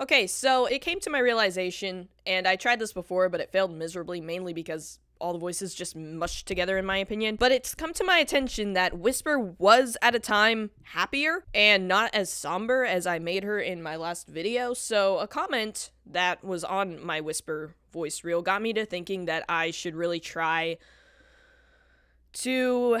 Okay, so it came to my realization, and I tried this before, but it failed miserably, mainly because all the voices just mushed together, in my opinion. But it's come to my attention that Whisper was at a time happier and not as somber as I made her in my last video. So a comment that was on my Whisper voice reel got me to thinking that I should really try to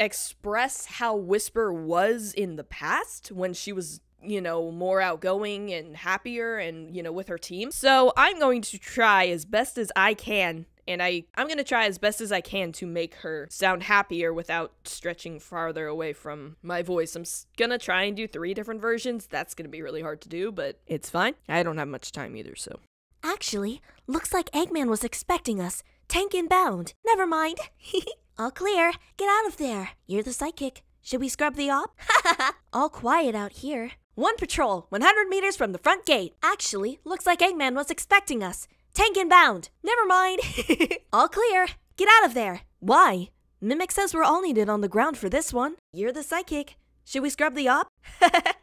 express how Whisper was in the past when she was you know, more outgoing and happier and, you know, with her team. So I'm going to try as best as I can. And I, I'm to try as best as I can to make her sound happier without stretching farther away from my voice. I'm to try and do three different versions. That's to be really hard to do, but it's fine. I don't have much time either, so. Actually, looks like Eggman was expecting us. Tank inbound. Never mind. All clear. Get out of there. You're the psychic. Should we scrub the op? All quiet out here. One patrol, 100 meters from the front gate. Actually, looks like Eggman was expecting us. Tank inbound. Never mind. all clear. Get out of there. Why? Mimic says we're all needed on the ground for this one. You're the psychic. Should we scrub the op?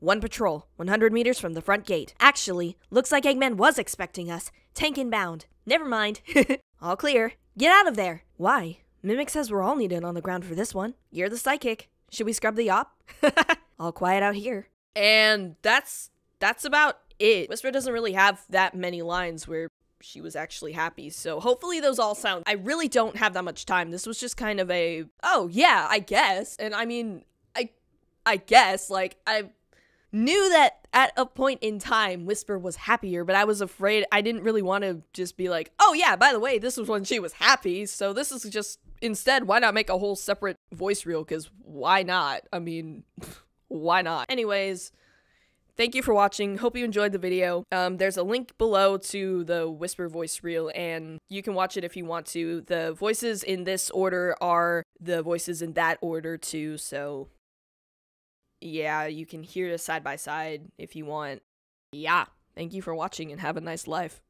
one patrol, 100 meters from the front gate. Actually, looks like Eggman was expecting us. Tank inbound. Never mind. all clear. Get out of there. Why? Mimic says we're all needed on the ground for this one. You're the psychic. Should we scrub the op? all quiet out here. And that's that's about it. Whisper doesn't really have that many lines where she was actually happy. So hopefully those all sound I really don't have that much time. This was just kind of a oh yeah, I guess. And I mean, I I guess like I knew that at a point in time Whisper was happier, but I was afraid I didn't really want to just be like, "Oh yeah, by the way, this was when she was happy." So this is just instead, why not make a whole separate voice reel cuz why not? I mean, why not? Anyways, thank you for watching. Hope you enjoyed the video. Um, there's a link below to the Whisper voice reel, and you can watch it if you want to. The voices in this order are the voices in that order too, so yeah, you can hear it side by side if you want. Yeah, thank you for watching and have a nice life.